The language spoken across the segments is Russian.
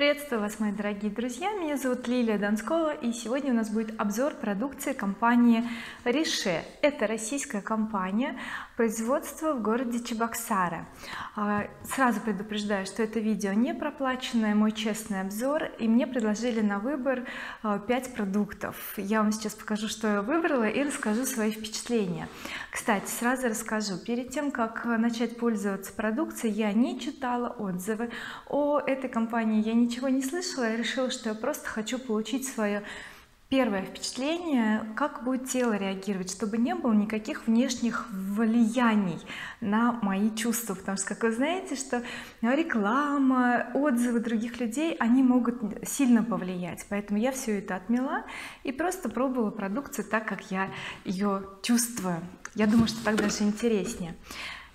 приветствую вас мои дорогие друзья. Меня зовут Лилия Донскова и сегодня у нас будет обзор продукции компании Riche это российская компания производства в городе Чебоксары. А, сразу предупреждаю что это видео не проплаченное мой честный обзор и мне предложили на выбор 5 а, продуктов. Я вам сейчас покажу что я выбрала и расскажу свои впечатления. Кстати сразу расскажу. Перед тем как начать пользоваться продукцией я не читала отзывы о этой компании я ничего не слышала я решила что я просто хочу получить свое первое впечатление как будет тело реагировать чтобы не было никаких внешних влияний на мои чувства? Потому что как вы знаете что реклама отзывы других людей они могут сильно повлиять. Поэтому я все это отмела и просто пробовала продукцию так как я ее чувствую. Я думаю что так даже интереснее.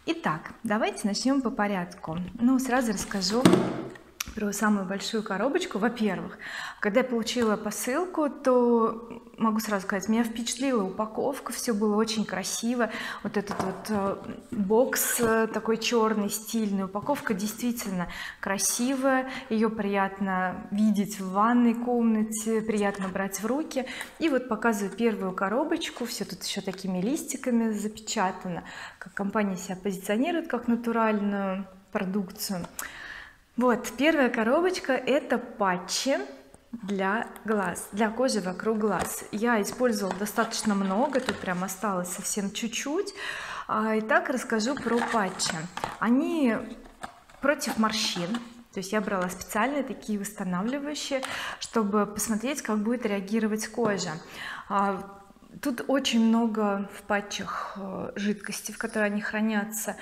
Итак давайте начнем по порядку. Ну сразу расскажу про самую большую коробочку во-первых. Когда я получила посылку то могу сразу сказать меня впечатлила упаковка все было очень красиво. Вот этот вот э, бокс э, такой черный стильный. Упаковка действительно красивая ее приятно видеть в ванной комнате приятно брать в руки. И вот показываю первую коробочку все тут еще такими листиками запечатано как компания себя позиционирует как натуральную продукцию вот первая коробочка это патчи для глаз для кожи вокруг глаз. Я использовала достаточно много тут прям осталось совсем чуть-чуть. А, итак расскажу про патчи. Они против морщин то есть я брала специальные такие восстанавливающие чтобы посмотреть как будет реагировать кожа. А, тут очень много в патчах э, жидкости в которой они хранятся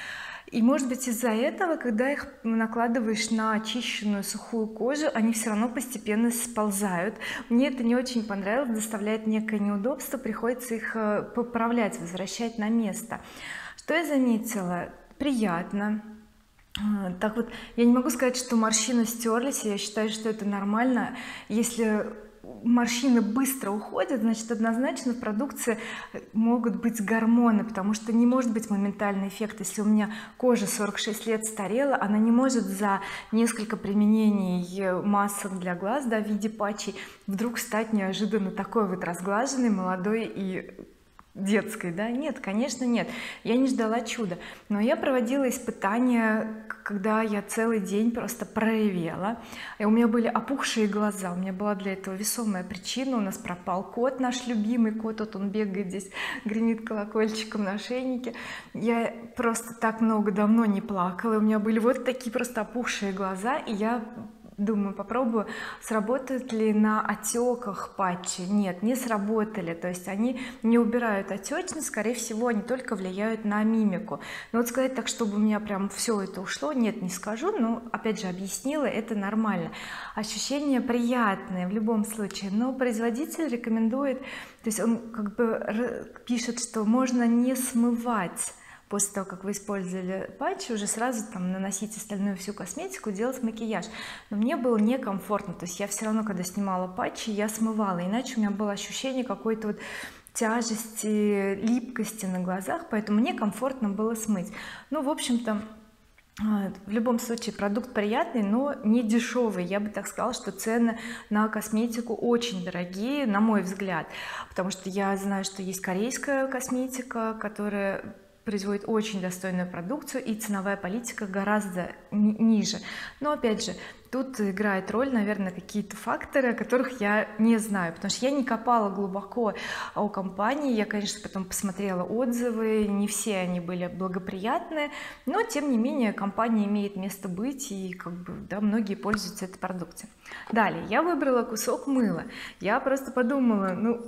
и может быть из-за этого когда их накладываешь на очищенную сухую кожу они все равно постепенно сползают. Мне это не очень понравилось доставляет некое неудобство приходится их э, поправлять возвращать на место. Что я заметила? Приятно. Э, так вот я не могу сказать что морщины стерлись я считаю что это нормально. Если морщины быстро уходят значит однозначно в продукции могут быть гормоны потому что не может быть моментальный эффект. Если у меня кожа 46 лет старела она не может за несколько применений масок для глаз да, в виде патчей вдруг стать неожиданно такой вот разглаженной молодой и детской да? Нет конечно нет. Я не ждала чуда. Но я проводила испытания когда я целый день просто проявила и у меня были опухшие глаза. У меня была для этого весомая причина. У нас пропал кот наш любимый кот. Вот он бегает здесь гремит колокольчиком на шейнике я просто так много давно не плакала. У меня были вот такие просто опухшие глаза. И я думаю попробую сработают ли на отеках патчи. Нет не сработали. То есть они не убирают отечность скорее всего они только влияют на мимику. Но вот сказать так чтобы у меня прям все это ушло нет не скажу но опять же объяснила это нормально. Ощущения приятные в любом случае но производитель рекомендует то есть он как бы пишет что можно не смывать после того как вы использовали патчи уже сразу там наносить остальную всю косметику делать макияж. Но мне было некомфортно. То есть я все равно когда снимала патчи я смывала. Иначе у меня было ощущение какой-то вот тяжести липкости на глазах поэтому мне комфортно было смыть. Ну в общем-то а, в любом случае продукт приятный но не дешевый я бы так сказала что цены на косметику очень дорогие на мой взгляд. Потому что я знаю что есть корейская косметика которая производит очень достойную продукцию и ценовая политика гораздо ниже. Но опять же тут играет роль наверное какие-то факторы о которых я не знаю потому что я не копала глубоко о компании. Я конечно потом посмотрела отзывы не все они были благоприятные но тем не менее компания имеет место быть и как бы да многие пользуются этой продукцией. Далее я выбрала кусок мыла. Я просто подумала ну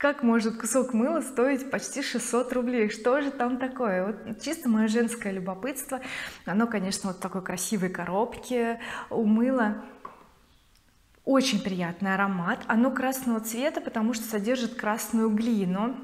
как может кусок мыла стоить почти 600 рублей? Что же там такое? Вот чисто мое женское любопытство. Оно конечно вот в такой красивой коробке у мыла. Очень приятный аромат. Оно красного цвета потому что содержит красную глину.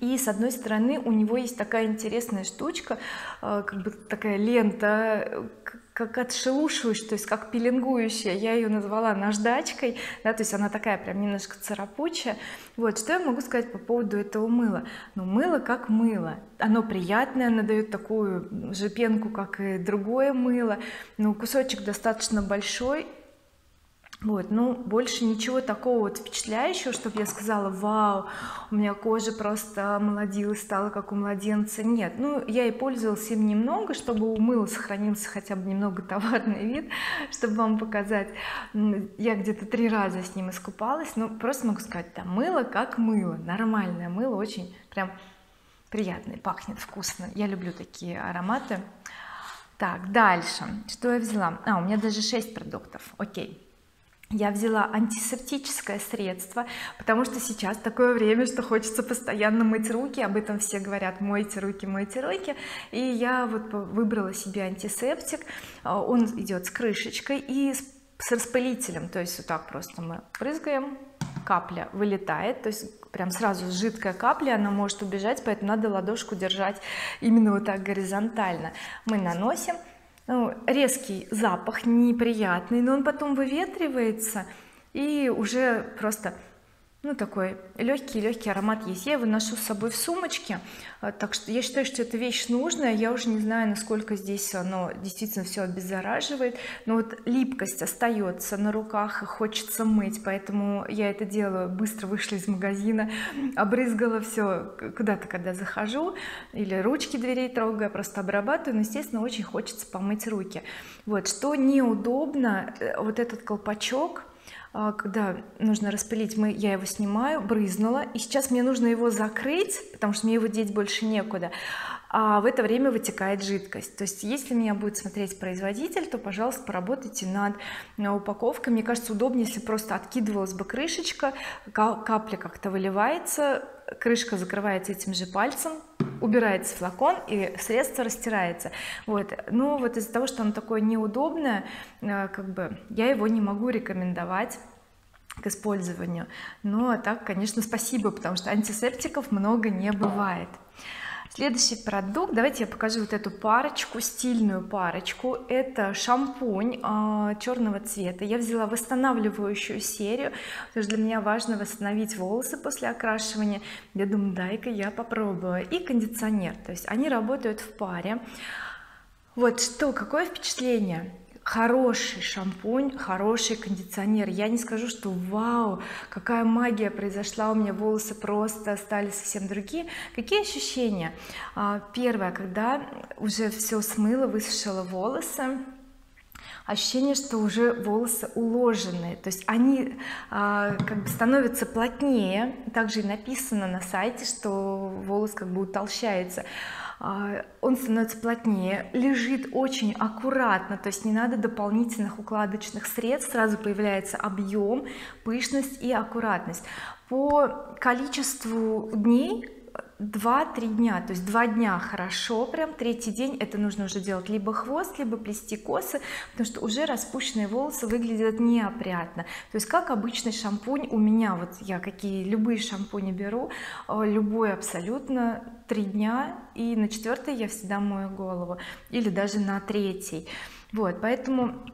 И с одной стороны у него есть такая интересная штучка э, как бы такая лента как отшелушивающая то есть как пеленгующая. Я ее назвала наждачкой да то есть она такая прям немножко царапучая. Вот что я могу сказать по поводу этого мыла? Ну мыло как мыло. Оно приятное оно дает такую же пенку как и другое мыло. Но кусочек достаточно большой вот ну больше ничего такого вот впечатляющего чтобы я сказала вау у меня кожа просто молодилась стала как у младенца нет ну я и пользовалась им немного чтобы у мыла сохранился хотя бы немного товарный вид чтобы вам показать. Я где-то три раза с ним искупалась но просто могу сказать да мыло как мыло нормальное мыло очень прям приятное пахнет вкусно. Я люблю такие ароматы. Так дальше. Что я взяла? А у меня даже 6 продуктов. Окей я взяла антисептическое средство потому что сейчас такое время что хочется постоянно мыть руки об этом все говорят мойте руки мойте руки и я вот выбрала себе антисептик а, он идет с крышечкой и с распылителем то есть вот так просто мы брызгаем капля вылетает то есть прям сразу жидкая капля она может убежать поэтому надо ладошку держать именно вот так горизонтально. Мы наносим ну, резкий запах неприятный но он потом выветривается и уже просто ну такой легкий легкий аромат есть. Я его ношу с собой в сумочке а, так что я считаю что эта вещь нужная. Я уже не знаю насколько здесь оно действительно все обеззараживает но вот липкость остается на руках хочется мыть поэтому я это делаю. Быстро вышла из магазина обрызгала все куда-то когда захожу или ручки дверей трогаю просто обрабатываю но естественно очень хочется помыть руки. Вот что неудобно э, вот этот колпачок когда нужно распылить мы я его снимаю брызнула и сейчас мне нужно его закрыть потому что мне его деть больше некуда. А в это время вытекает жидкость. То есть если меня будет смотреть производитель то пожалуйста поработайте над упаковкой. Мне кажется удобнее если просто откидывалась бы крышечка капля как-то выливается крышка закрывается этим же пальцем убирается флакон и средство растирается. Вот. Но вот из-за того что оно такое неудобное э, как бы я его не могу рекомендовать к использованию. Но так конечно спасибо потому что антисептиков много не бывает следующий продукт. Давайте я покажу вот эту парочку стильную парочку. Это шампунь э, черного цвета. Я взяла восстанавливающую серию потому что для меня важно восстановить волосы после окрашивания. Я думаю дай-ка я попробую. И кондиционер. То есть они работают в паре. Вот что какое впечатление хороший шампунь хороший кондиционер. Я не скажу что вау какая магия произошла у меня волосы просто стали совсем другие какие ощущения? А, первое когда уже все смыло высушила волосы ощущение что уже волосы уложенные то есть они а, как бы становятся плотнее. Также и написано на сайте что волос как бы утолщается он становится плотнее лежит очень аккуратно то есть не надо дополнительных укладочных средств сразу появляется объем пышность и аккуратность. По количеству дней 2-3 дня то есть два дня хорошо прям третий день это нужно уже делать либо хвост либо плести косы потому что уже распущенные волосы выглядят неопрятно. То есть как обычный шампунь у меня вот я какие любые шампуни беру э, любой абсолютно три дня и на четвертый я всегда мою голову или даже на третий. Вот поэтому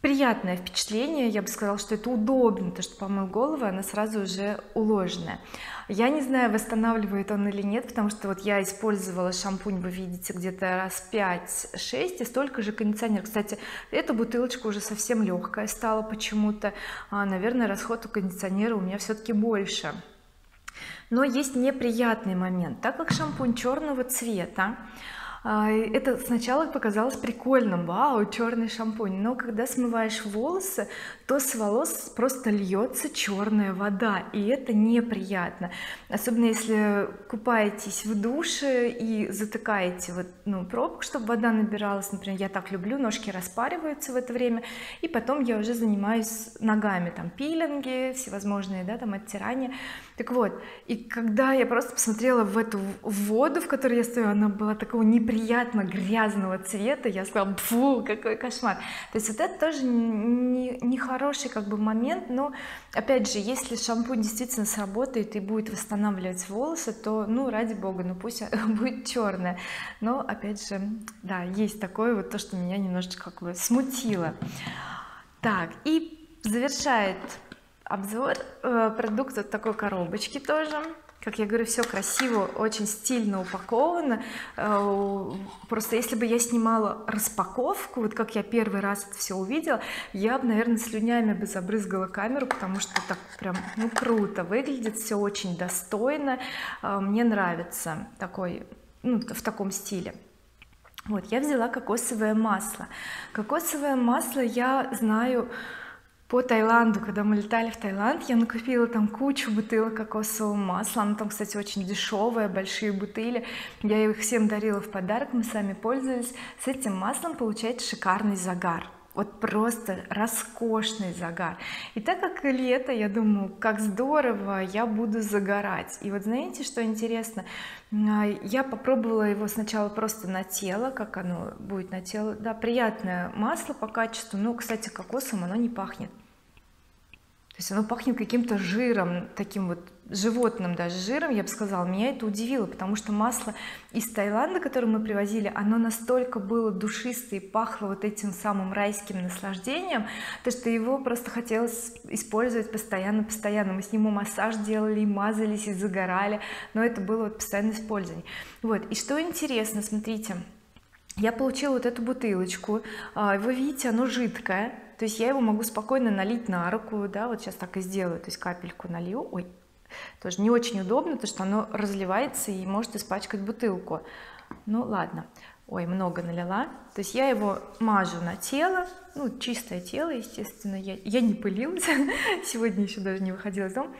приятное впечатление. Я бы сказала что это удобно то что помыл голову она сразу уже уложенная я не знаю восстанавливает он или нет потому что вот я использовала шампунь вы видите где-то раз 5-6 и столько же кондиционер. Кстати эта бутылочка уже совсем легкая стала почему-то. А, наверное расход у кондиционера у меня все-таки больше. Но есть неприятный момент. Так как шампунь черного цвета это сначала показалось прикольным. Вау черный шампунь. Но когда смываешь волосы то с волос просто льется черная вода и это неприятно. Особенно если купаетесь в душе и затыкаете вот ну пробку чтобы вода набиралась. Например я так люблю ножки распариваются в это время и потом я уже занимаюсь ногами. Там пилинги всевозможные да там оттирания так вот и когда я просто посмотрела в эту воду в которой я стою она была такого неприятно грязного цвета я сказала фу какой кошмар то есть вот это тоже не, не хороший как бы момент но опять же если шампунь действительно сработает и будет восстанавливать волосы то ну ради бога ну пусть будет черная но опять же да есть такое вот то что меня немножечко как бы смутило. Так и завершает обзор э, продукта такой коробочки тоже. Как я говорю все красиво очень стильно упаковано. Э, просто если бы я снимала распаковку вот как я первый раз это все увидела я бы наверное слюнями бы забрызгала камеру потому что так прям ну круто выглядит все очень достойно э, мне нравится такой ну, в таком стиле. Вот я взяла кокосовое масло. Кокосовое масло я знаю по Таиланду когда мы летали в Таиланд я накупила там кучу бутылок кокосового масла. Оно там кстати очень дешевое большие бутыли. Я их всем дарила в подарок мы сами пользовались. С этим маслом получается шикарный загар вот просто роскошный загар. И так как лето я думаю как здорово я буду загорать. И вот знаете что интересно? А, я попробовала его сначала просто на тело как оно будет на тело. Да приятное масло по качеству но кстати кокосом оно не пахнет. То есть оно пахнет каким-то жиром таким вот животным даже жиром я бы сказала меня это удивило потому что масло из Таиланда которое мы привозили оно настолько было душистое и пахло вот этим самым райским наслаждением то что его просто хотелось использовать постоянно постоянно. Мы с ним массаж делали и мазались и загорали но это было вот постоянное использование. Вот и что интересно смотрите я получила вот эту бутылочку а, вы видите оно жидкое то есть я его могу спокойно налить на руку да вот сейчас так и сделаю то есть капельку налью ой тоже не очень удобно то что оно разливается и может испачкать бутылку. Ну ладно. Ой много налила. То есть я его мажу на тело. Ну чистое тело естественно я, я не пылилась. Сегодня еще даже не выходила из дома.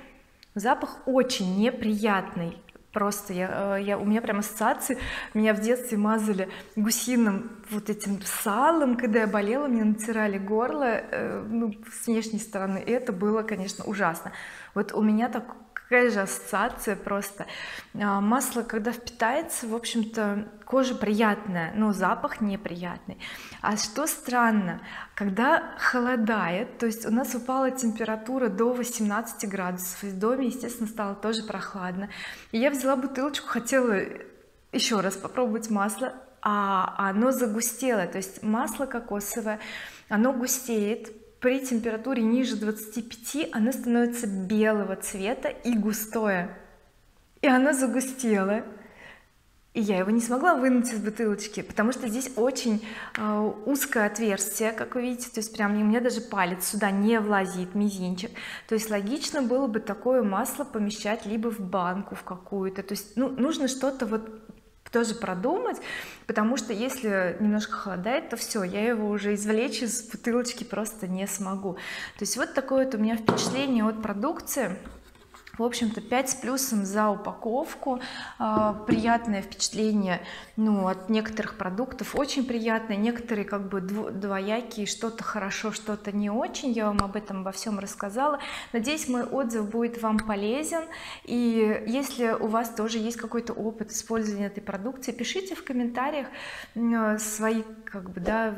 Запах очень неприятный. Просто я, э, я у меня прям ассоциации. Меня в детстве мазали гусиным вот этим салом когда я болела мне натирали горло э, ну, с внешней стороны. И это было конечно ужасно. Вот у меня так какая же ассоциация просто. А, масло когда впитается в общем-то кожа приятная но запах неприятный. А что странно когда холодает то есть у нас упала температура до 18 градусов и в доме естественно стало тоже прохладно. И я взяла бутылочку хотела еще раз попробовать масло а оно загустело. То есть масло кокосовое оно густеет при температуре ниже 25 оно становится белого цвета и густое. И оно загустело и я его не смогла вынуть из бутылочки потому что здесь очень э, узкое отверстие как вы видите. То есть прям у меня даже палец сюда не влазит мизинчик. То есть логично было бы такое масло помещать либо в банку в какую-то. То есть ну нужно что-то вот тоже продумать потому что если немножко холодает то все я его уже извлечь из бутылочки просто не смогу. То есть вот такое вот у меня впечатление от продукции в общем-то 5 с плюсом за упаковку. А, приятное впечатление ну от некоторых продуктов. Очень приятное некоторые как бы двоякие что-то хорошо что-то не очень. Я вам об этом во всем рассказала. Надеюсь мой отзыв будет вам полезен. И если у вас тоже есть какой-то опыт использования этой продукции пишите в комментариях свои как бы да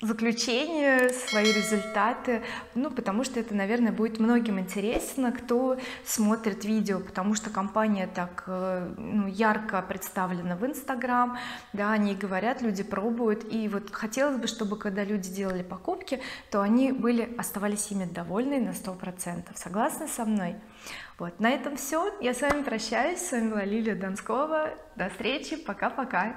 заключения свои результаты. Ну потому что это наверное будет многим интересно кто смотрит видео потому что компания так э, ну, ярко представлена в инстаграм да они говорят люди пробуют. И вот хотелось бы чтобы когда люди делали покупки то они были оставались ими довольны на сто процентов. Согласны со мной? Вот на этом все я с вами прощаюсь. С вами была Лилия Донскова. До встречи. Пока-пока